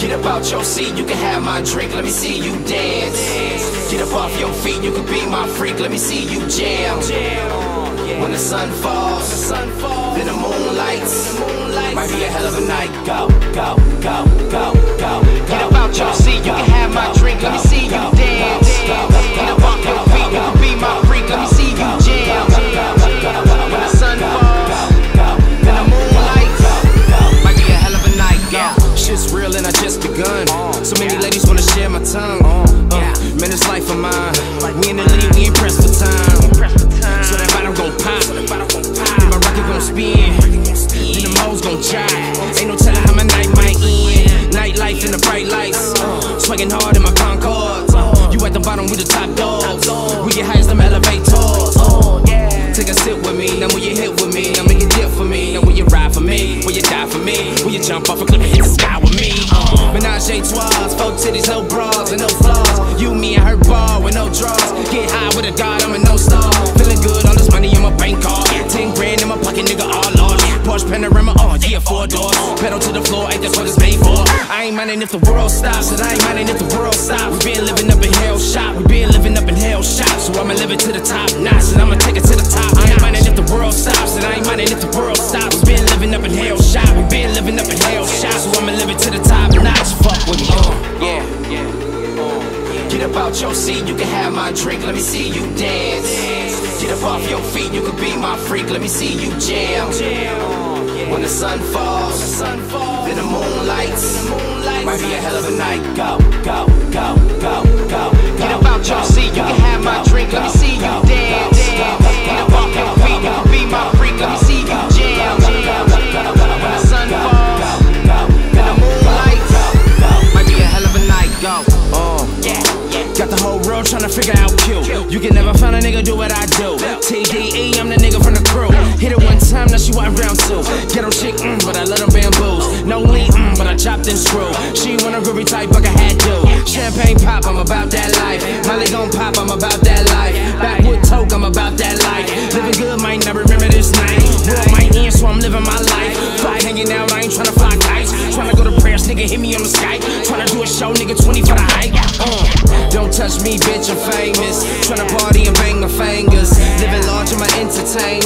Get up out your seat, you can have my drink, let me see you dance. Get up off your feet, you can be my freak, let me see you jam. When the sun falls, the tongue. Uh, man, this life of mine. We in the league, we ain't pressed for time. So that bottom gon' pop. Then my record gon' spin. Then them hoes gon' jive. Ain't no telling how my night might end. Nightlife in the bright lights. Uh, swinging hard in my Concord. Uh, you at the bottom with the top dogs. We get high as them elevators. Take a sip with me, now will you hit with me? Now make a dip for me, now will you ride for me? Will you die for me? Will you jump off a cliff and hit the sky with me? Uh, Menage a trois, four titties, no bras A god, I'm a no star. Feeling good, all this money in my bank card. Ten grand in my pocket, nigga, all lost. Porsche Panamera, oh yeah, four doors. Pedal to the floor, ain't that what it's made for? I ain't minding if the world stops, and I ain't minding if the world stops. We been living up in hell shop, we been living up in hell shop. So I'ma live it to the top Get up out your seat, you can have my drink, let me see you dance. Get up off your feet, you can be my freak, let me see you jam. When the sun falls, then the moon lights. Might be a hell of a night. Go, go, go, go, go. Get up out your seat, you can have my drink, let me see you dance. Get up off your feet, you can be my freak, let me see you jam. World tryna figure out Q. You can never find a nigga do what I do. TDE, I'm the nigga from the crew. Hit it one time, now she want round two. Ghetto chick, mm, but I let them bamboos. No lean, mm, but I chopped and screw. She want a groovy type, like I had to. Champagne pop, I'm about that life. Molly gon' pop, I'm about that life. Backwood toke, I'm about that life. Living good, might not remember this night. World might end, so I'm living my life. Fly hanging out, I ain't tryna fly kites. Tryna go to prayers, nigga, hit me on the Skype. Tryna do a show, nigga, 20 for the hype. Uh, don't touch me, bitch, I'm famous. Tryna party and bang my fingers. Living large, I'm entertainer.